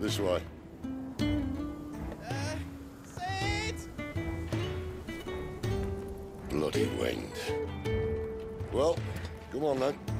This way. Bloody wind. Well, come on then.